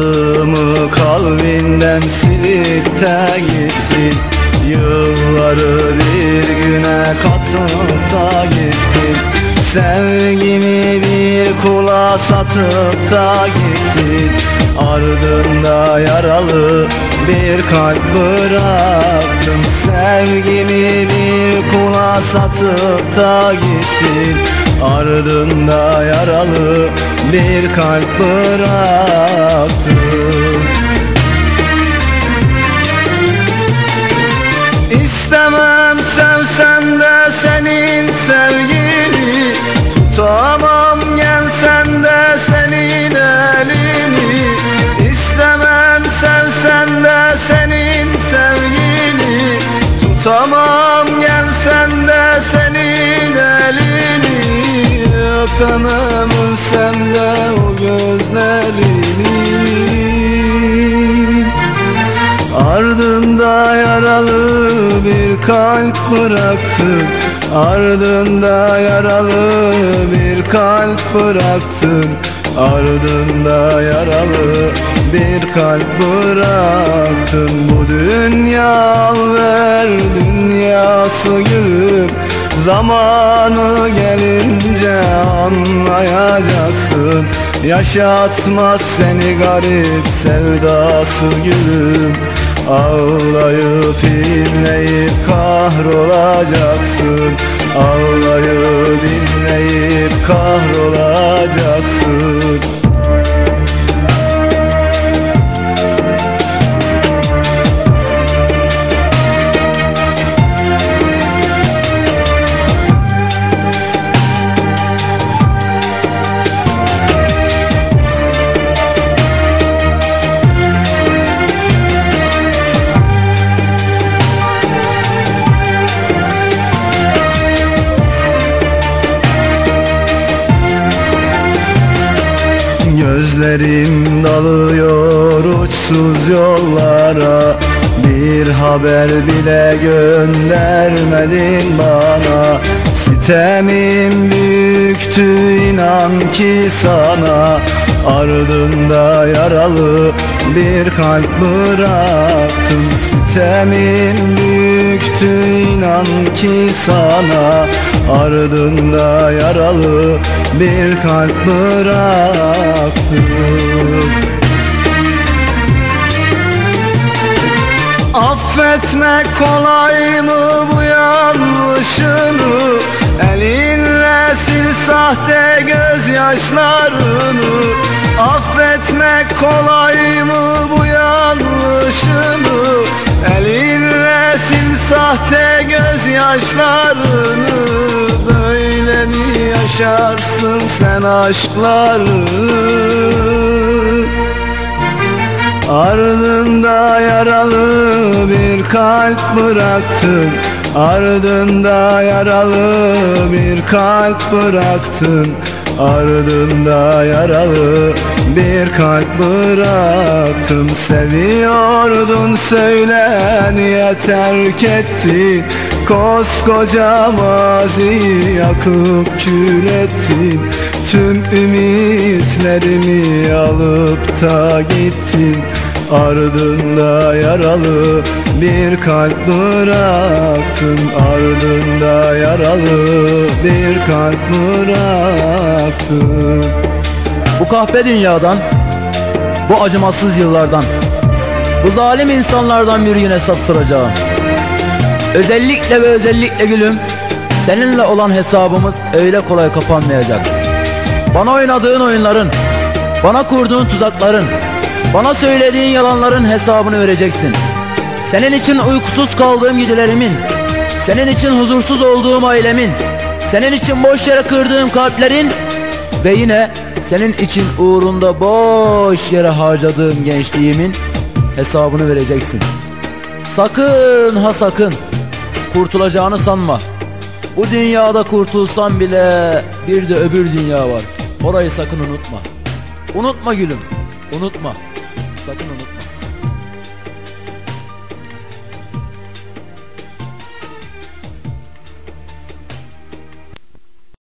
Adımı kalbinden silip de gittin. Yılları bir güne katıp da gittin. Sevgimi bir kula satıp da gittin. Ardında yaralı bir kalp bıraktın. Sevgimi bir kula satıp da gittin Ardında yaralı bir kalp bıraktın İstemem sevsen de Öpemem ölsem de o gözlerini. Ardında yaralı bir kalp bıraktın Ardında yaralı bir kalp bıraktın Ardında yaralı bir kalp bıraktın Bu dünya ver dünyası gülüm Zamanı gelince anlayacaksın. Yaşatmaz seni garip sevdası gülüm. Ağlayıp inleyip kahrolacaksın. Ağlayıp inleyip kahrolacaksın Gözlerim dalıyor uçsuz yollara. Bir haber bile göndermedin bana. Sitemim büyüktü inan ki sana Ardında yaralı bir kalp bıraktım. Sitemim büyüktü inan ki sana. Ardında yaralı bir kalp bıraktım. Affetmek kolay mı bu yanlışını Elinle sil sahte gözyaşlarını Affetmek kolay mı bu yanlışını? Elinle sil sahte gözyaşlarını Böyle mi yaşarsın sen aşkları Ardında yaralı bir kalp bıraktın. Ardında yaralı bir kalp bıraktın. Ardında yaralı bir kalp bıraktım Seviyordun söyle niye terk ettin Koskoca maziyi yakıp kül ettin Tüm ümitlerimi alıp da gittin Ardında yaralı bir kalp bıraktın Ardında yaralı bir kalp bıraktın Bu kahpe dünyadan, bu acımasız yıllardan, bu zalim insanlardan bir gün hesap soracağım. Özellikle ve özellikle gülüm, seninle olan hesabımız öyle kolay kapanmayacak. Bana oynadığın oyunların, bana kurduğun tuzakların, bana söylediğin yalanların hesabını vereceksin. Senin için uykusuz kaldığım gecelerimin, senin için huzursuz olduğum ailemin, senin için boş yere kırdığım kalplerin ve yine senin için uğrunda boş yere harcadığım gençliğimin hesabını vereceksin. Sakın ha sakın kurtulacağını sanma. Bu dünyada kurtulsan bile bir de öbür dünya var. Orayı sakın unutma. Unutma gülüm. Unutma. Sakın unutma.